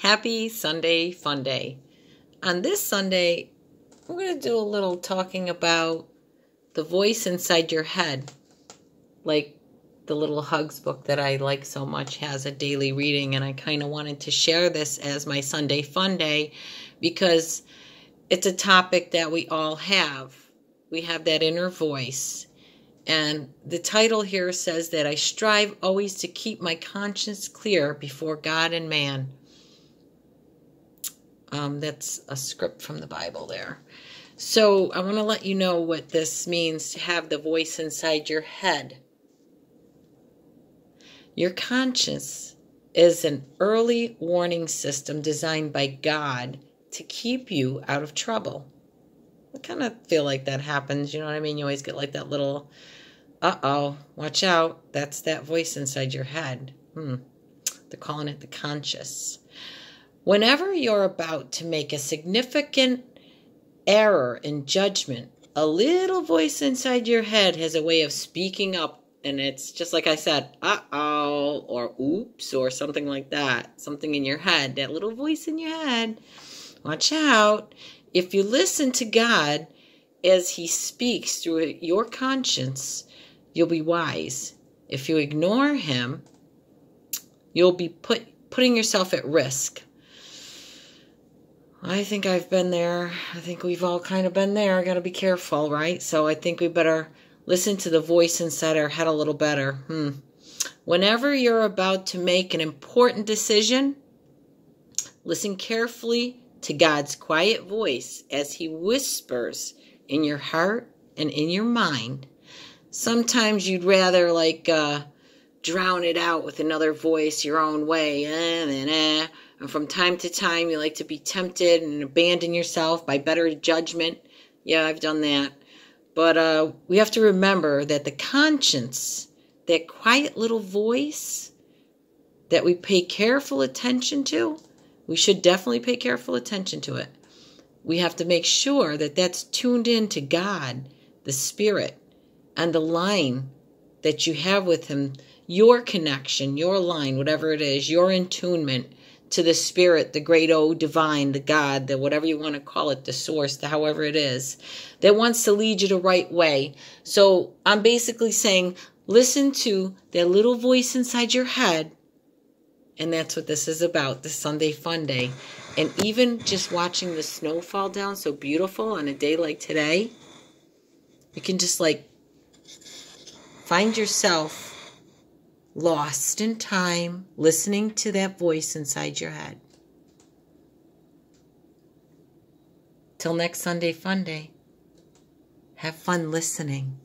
Happy Sunday Fun Day. On this Sunday, we're going to do a little talking about the voice inside your head. Like the little Hugs book that I like so much has a daily reading, and I kind of wanted to share this as my Sunday Fun Day because it's a topic that we all have. We have that inner voice. And the title here says that I strive always to keep my conscience clear before God and man. Um, that's a script from the Bible there. So I want to let you know what this means to have the voice inside your head. Your conscience is an early warning system designed by God to keep you out of trouble. I kind of feel like that happens. You know what I mean? You always get like that little, uh oh, watch out. That's that voice inside your head. Hmm. They're calling it the conscious. Whenever you're about to make a significant error in judgment, a little voice inside your head has a way of speaking up. And it's just like I said, uh oh, or oops, or something like that. Something in your head, that little voice in your head. Watch out. If you listen to God as He speaks through your conscience, you'll be wise. If you ignore Him, you'll be put, putting yourself at risk. I think I've been there. I think we've all kind of been there. Got to be careful, right? So I think we better listen to the voice inside our head a little better. Hmm. Whenever you're about to make an important decision, listen carefully to God's quiet voice as He whispers in your heart and in your mind. Sometimes you'd rather, like, uh, drown it out with another voice your own way. Eh, eh, eh and from time to time, you like to be tempted and abandon yourself by better judgment. Yeah, I've done that. But uh, we have to remember that the conscience, that quiet little voice that we pay careful attention to, we should definitely pay careful attention to it. We have to make sure that that's tuned in to God, the Spirit, and the line that you have with Him, your connection, your line, whatever it is, your attunement to the spirit, the great O divine, the God, the whatever you want to call it, the source, the however it is, that wants to lead you the right way. So I'm basically saying, listen to that little voice inside your head. And that's what this is about, the Sunday Fun Day. And even just watching the snow fall down so beautiful on a day like today, you can just like find yourself lost in time, listening to that voice inside your head. Till next Sunday Fun Day, have fun listening.